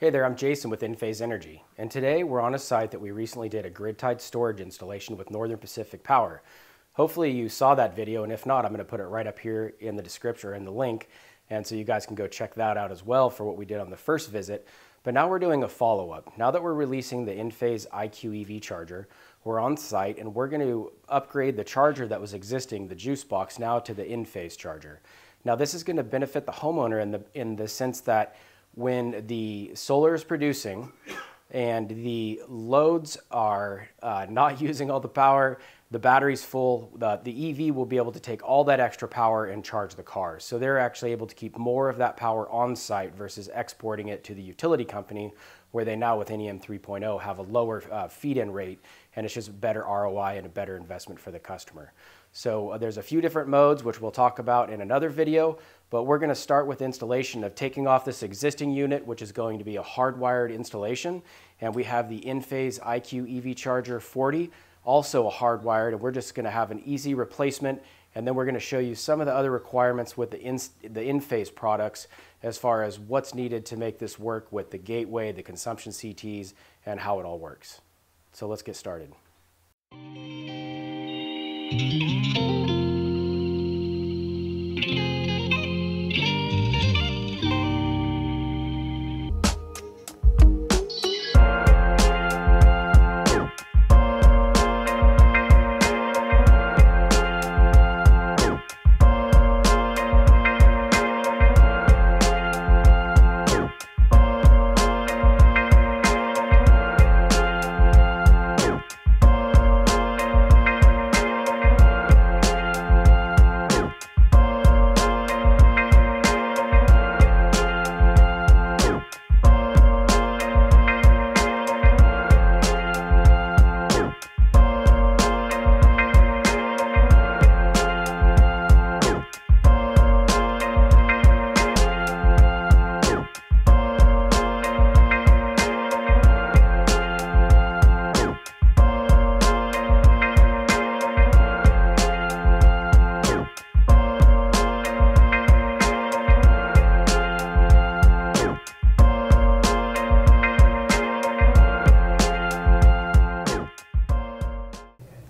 Hey there, I'm Jason with Enphase Energy, and today we're on a site that we recently did a grid-tied storage installation with Northern Pacific Power. Hopefully you saw that video, and if not, I'm going to put it right up here in the description in the link, and so you guys can go check that out as well for what we did on the first visit. But now we're doing a follow-up. Now that we're releasing the Enphase IQ EV charger, we're on site and we're going to upgrade the charger that was existing, the JuiceBox, now to the Enphase charger. Now this is going to benefit the homeowner in the, in the sense that when the solar is producing and the loads are uh, not using all the power, the battery's full, the, the EV will be able to take all that extra power and charge the cars. So they're actually able to keep more of that power on site versus exporting it to the utility company where they now with NEM 3.0 have a lower uh, feed-in rate and it's just better ROI and a better investment for the customer. So uh, there's a few different modes which we'll talk about in another video, but we're going to start with installation of taking off this existing unit which is going to be a hardwired installation and we have the Enphase IQ EV Charger 40 also a hardwired and we're just going to have an easy replacement and then we're going to show you some of the other requirements with the, in, the Enphase products as far as what's needed to make this work with the gateway, the consumption CTs, and how it all works. So let's get started. thank you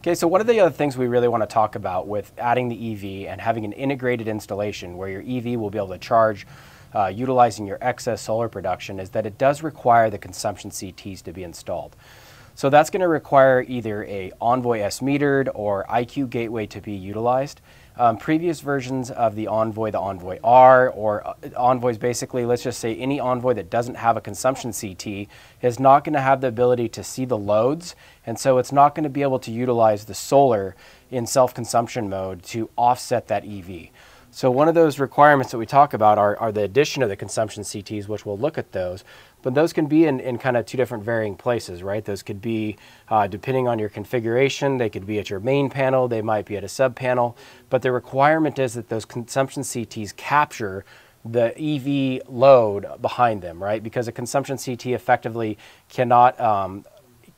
Okay, so one of the other things we really want to talk about with adding the EV and having an integrated installation where your EV will be able to charge uh, utilizing your excess solar production is that it does require the consumption CTs to be installed. So that's going to require either a Envoy S metered or IQ gateway to be utilized. Um, previous versions of the Envoy, the Envoy R, or uh, Envoys basically, let's just say any Envoy that doesn't have a consumption CT is not going to have the ability to see the loads, and so it's not going to be able to utilize the solar in self-consumption mode to offset that EV. So one of those requirements that we talk about are, are the addition of the consumption CTs, which we'll look at those. But those can be in, in kind of two different varying places, right? Those could be, uh, depending on your configuration, they could be at your main panel, they might be at a sub panel. But the requirement is that those consumption CTs capture the EV load behind them, right? Because a consumption CT effectively cannot, um,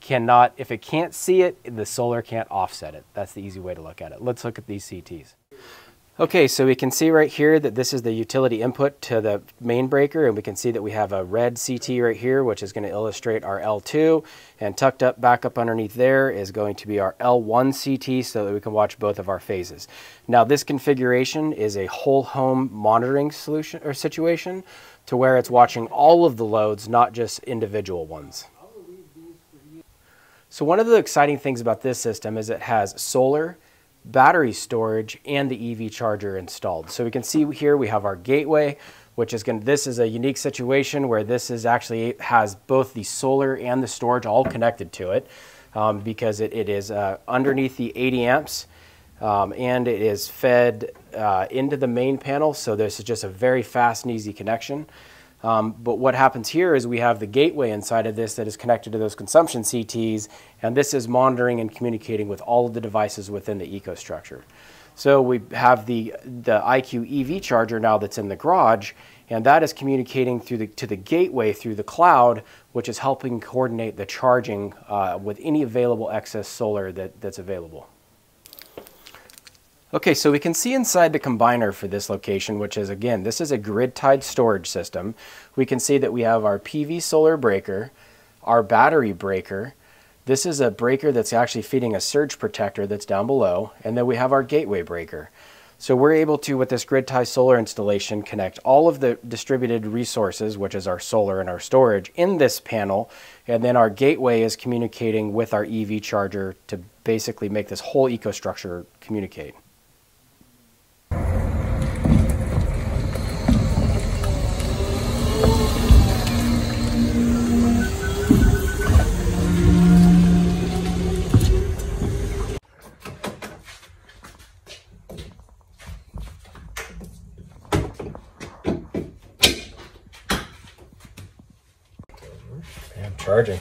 cannot, if it can't see it, the solar can't offset it. That's the easy way to look at it. Let's look at these CTs. Okay, so we can see right here that this is the utility input to the main breaker, and we can see that we have a red CT right here, which is going to illustrate our L2, and tucked up back up underneath there is going to be our L1 CT so that we can watch both of our phases. Now this configuration is a whole home monitoring solution or situation to where it's watching all of the loads, not just individual ones. So one of the exciting things about this system is it has solar, battery storage and the EV charger installed. So we can see here we have our gateway, which is going to, this is a unique situation where this is actually has both the solar and the storage all connected to it um, because it, it is uh, underneath the 80 amps um, and it is fed uh, into the main panel. So this is just a very fast and easy connection. Um, but what happens here is we have the gateway inside of this that is connected to those consumption CTs, and this is monitoring and communicating with all of the devices within the ecostructure. So we have the, the IQ EV charger now that's in the garage, and that is communicating through the, to the gateway through the cloud, which is helping coordinate the charging uh, with any available excess solar that, that's available. Okay, so we can see inside the combiner for this location, which is again, this is a grid-tied storage system. We can see that we have our PV solar breaker, our battery breaker. This is a breaker that's actually feeding a surge protector that's down below, and then we have our gateway breaker. So we're able to, with this grid tie solar installation, connect all of the distributed resources, which is our solar and our storage, in this panel. And then our gateway is communicating with our EV charger to basically make this whole ecostructure communicate. Charging.